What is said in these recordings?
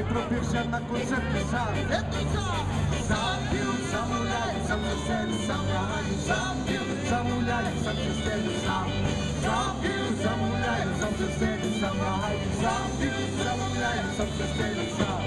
Najpierw na koncerty sam Sam pił, sam ulali, sam się sen, sam Sam pił, sam ulali, sam się sen, sam Sam pił, sam sam sam Sam sam sam sam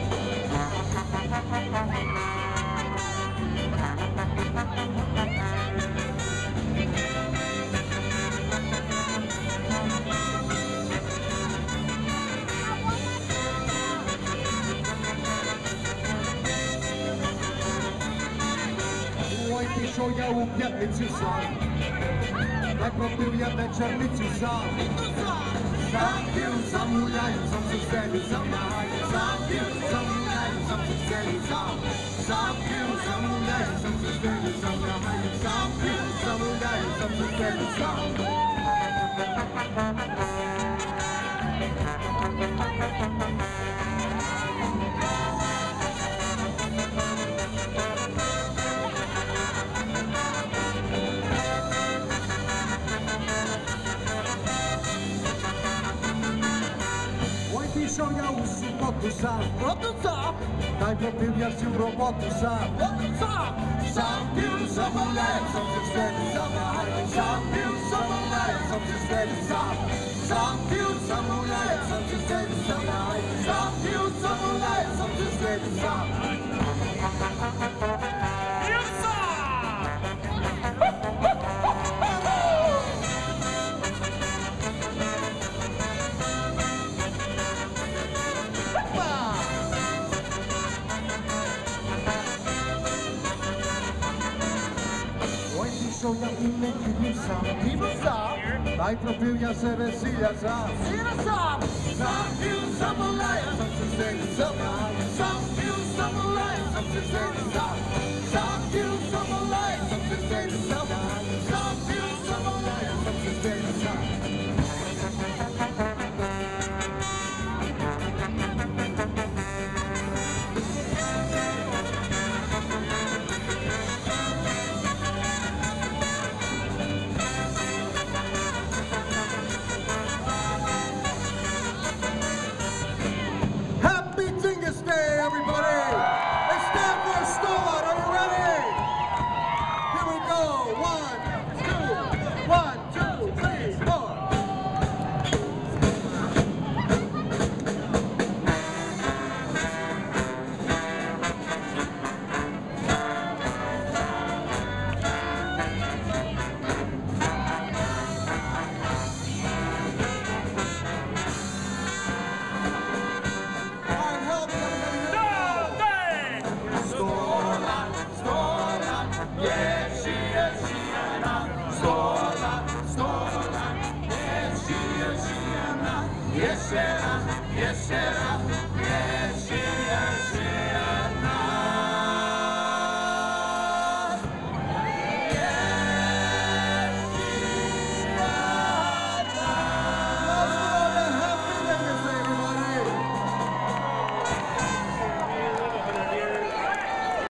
to ja ubiednicy sam Tak robił jeden czernicy sam Zabił, zamulają, sam zostali, zamulają Zabił, zamulają, sam zostali, sam Zabił, zamulają, sam zostali, zamulają Zabił, zamulają, sam zostali, sam piszą jałusy kotusa, kotusa, daj popełniasz się robotusa, kotusa, sam pił, sam lecą, ty sa, zabrałem, sam sa, sa, lecą, sa, wtedy sam, sam pił, sam lecą, ty wtedy zabrałem, sam pił, sam lecą, ty wtedy sam. spełnia innych i pisz sam Pisz sam Najpierw pełnia siebie sila sam Sila sam Sam pił, sam Sam się z sam Sam pił, sam oleja Stola, stola, jest żyje, żyje nam, jeszcze raz, jeszcze raz.